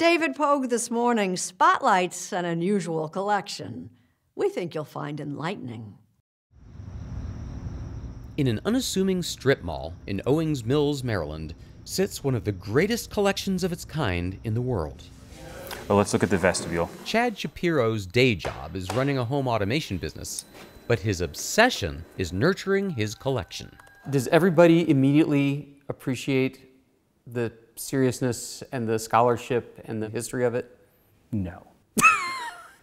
David Pogue this morning spotlights an unusual collection we think you'll find enlightening. In an unassuming strip mall in Owings Mills, Maryland, sits one of the greatest collections of its kind in the world. Well, let's look at the vestibule. Chad Shapiro's day job is running a home automation business, but his obsession is nurturing his collection. Does everybody immediately appreciate the seriousness and the scholarship and the history of it? No.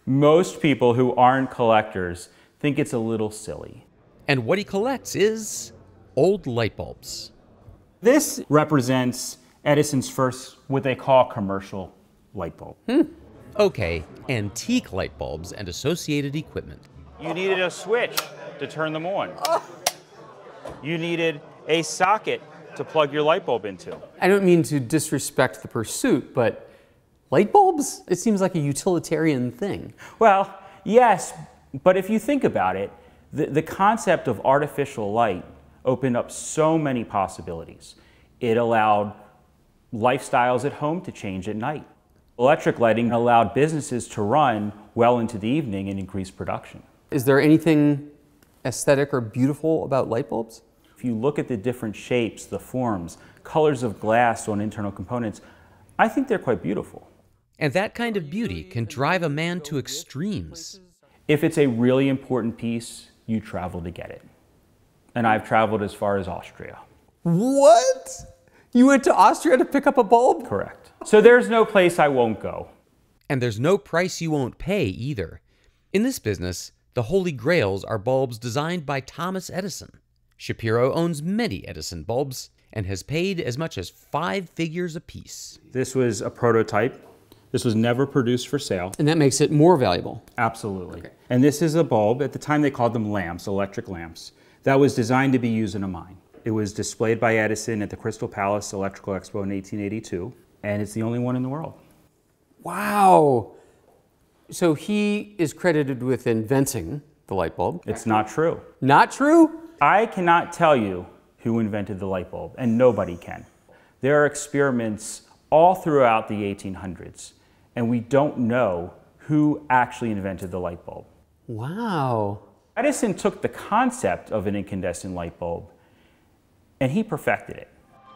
Most people who aren't collectors think it's a little silly. And what he collects is old light bulbs. This represents Edison's first, what they call commercial light bulb. Hmm. Okay, antique light bulbs and associated equipment. You needed a switch to turn them on. You needed a socket to plug your light bulb into. I don't mean to disrespect the pursuit, but light bulbs? It seems like a utilitarian thing. Well, yes, but if you think about it, the, the concept of artificial light opened up so many possibilities. It allowed lifestyles at home to change at night. Electric lighting allowed businesses to run well into the evening and increase production. Is there anything aesthetic or beautiful about light bulbs? If you look at the different shapes, the forms, colors of glass on internal components, I think they're quite beautiful. And that kind of beauty can drive a man to extremes. If it's a really important piece, you travel to get it. And I've traveled as far as Austria. What? You went to Austria to pick up a bulb? Correct. So there's no place I won't go. And there's no price you won't pay either. In this business, the holy grails are bulbs designed by Thomas Edison. Shapiro owns many Edison bulbs and has paid as much as five figures apiece. This was a prototype. This was never produced for sale. And that makes it more valuable. Absolutely. Okay. And this is a bulb. At the time, they called them lamps, electric lamps, that was designed to be used in a mine. It was displayed by Edison at the Crystal Palace Electrical Expo in 1882, and it's the only one in the world. Wow. So he is credited with inventing the light bulb. It's not true. Not true? I cannot tell you who invented the light bulb, and nobody can. There are experiments all throughout the 1800s, and we don't know who actually invented the light bulb. Wow. Edison took the concept of an incandescent light bulb and he perfected it.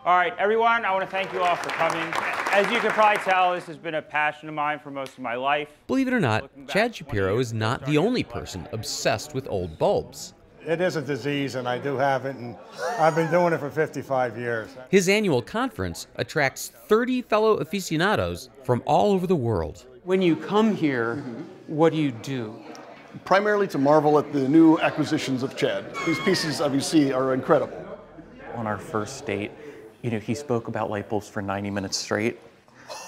All right, everyone, I want to thank you all for coming. As you can probably tell, this has been a passion of mine for most of my life. Believe it or not, Chad Shapiro is not the only person obsessed with old bulbs. It is a disease, and I do have it, and I've been doing it for 55 years. His annual conference attracts 30 fellow aficionados from all over the world. When you come here, what do you do? Primarily to marvel at the new acquisitions of Chad. These pieces, as you see, are incredible. On our first date, you know, he spoke about light bulbs for 90 minutes straight.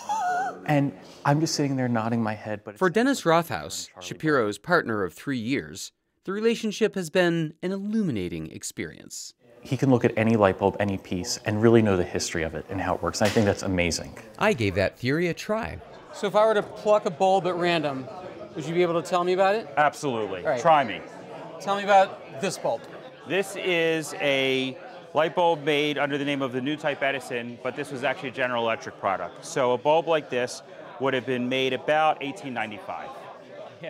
And I'm just sitting there nodding my head. But for Dennis Rothaus, Shapiro's partner of three years, the relationship has been an illuminating experience. He can look at any light bulb, any piece, and really know the history of it and how it works. And I think that's amazing. I gave that theory a try. So if I were to pluck a bulb at random, would you be able to tell me about it? Absolutely. Right. Try me. Tell me about this bulb. This is a light bulb made under the name of the new type Edison, but this was actually a General Electric product. So a bulb like this would have been made about 1895.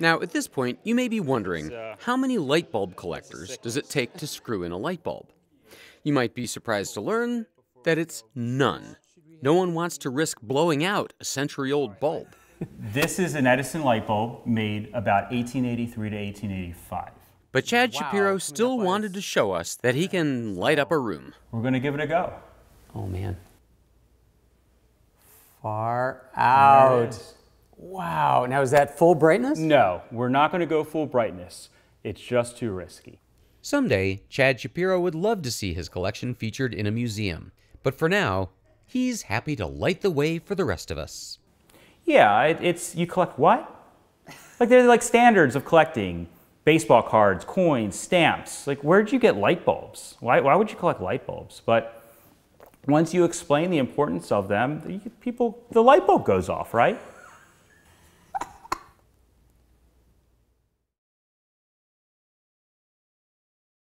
Now, at this point, you may be wondering how many light bulb collectors does it take to screw in a light bulb? You might be surprised to learn that it's none. No one wants to risk blowing out a century old bulb. This is an Edison light bulb made about 1883 to 1885. But Chad wow. Shapiro still wanted to show us that he can light up a room. We're going to give it a go. Oh, man. Far out. Wow. Now, is that full brightness? No, we're not going to go full brightness. It's just too risky. Someday, Chad Shapiro would love to see his collection featured in a museum. But for now, he's happy to light the way for the rest of us. Yeah, it, it's you collect what? Like they're like standards of collecting baseball cards, coins, stamps. Like where'd you get light bulbs? Why, why would you collect light bulbs? But once you explain the importance of them, people, the light bulb goes off, right?